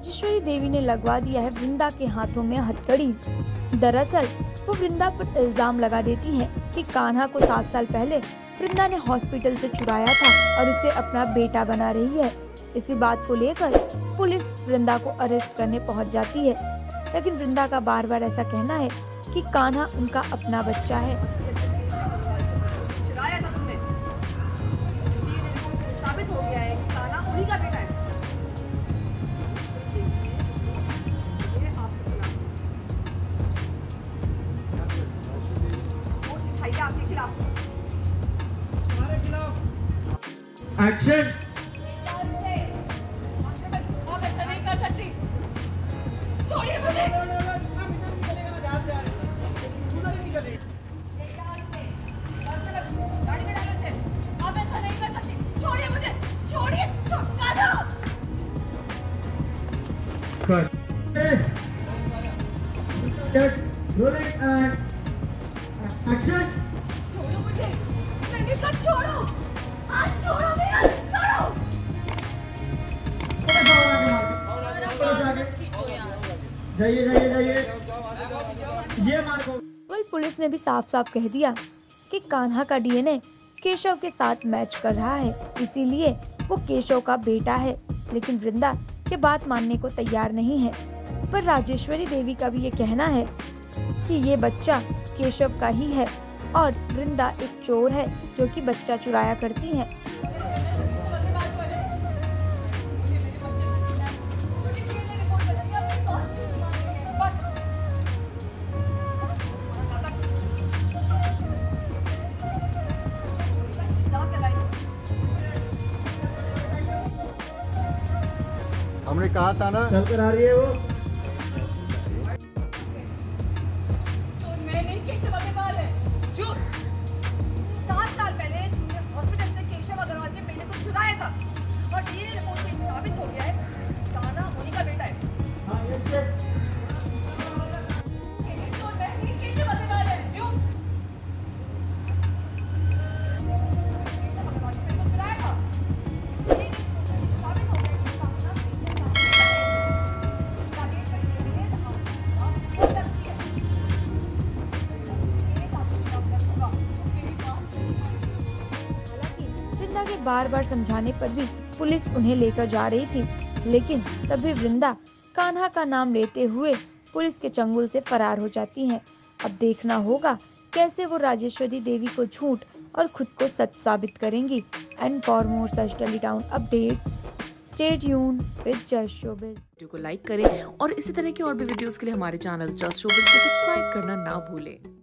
राजेश्वरी देवी ने लगवा दिया है वृंदा के हाथों में हथकड़ी। दरअसल, वो वृंदा पर इल्ज़ाम लगा देती है कि कान्हा को सात साल पहले वृंदा ने हॉस्पिटल से चुराया था और उसे अपना बेटा बना रही है। इसी बात को लेकर पुलिस वृंदा को अरेस्ट करने पहुँच जाती है। लेकिन वृंदा का बार बार ऐसा कहना है कि कान्हा उनका अपना बच्चा है। आप ऐसा नहीं कर सकती छोड़िए मुझे छोड़िए छुटका दो Cut. Rolling and को वही पुलिस ने भी साफ़ साफ़ कह दिया कि कान्हा का डीएनए केशव के साथ मैच कर रहा है। इसीलिए वो केशव का बेटा है। लेकिन वृंदा ये बात मानने को तैयार नहीं है। पर राजेश्वरी देवी का भी ये कहना है कि ये बच्चा केशव का ही है और वृंदा एक चोर है जो कि बच्चा चुराया करती है। हमने कहा था ना चल कर आ रही है वो। केशव अग्रवाल है। झूठ सात साल पहले हॉस्पिटल से केशव अग्रवाल के बेटे को चुराया था। और डीएनए रिपोर्ट से साबित हो गया है गाना उन्हीं का बेटा है। बार बार समझाने पर भी पुलिस उन्हें लेकर जा रही थी। लेकिन तभी वृंदा कान्हा का नाम लेते हुए पुलिस के चंगुल से फरार हो जाती हैं। अब देखना होगा कैसे वो राजेश्वरी देवी को झूठ और खुद को सच साबित करेंगी। And for more such telly town updates. Stay tune with Just Showbiz. Video को लाइक करें और इसी तरह की और भी वीडियोस के लिए हमारे चैनल जस्ट शोबिस को सब्सक्राइब करना ना भूलें।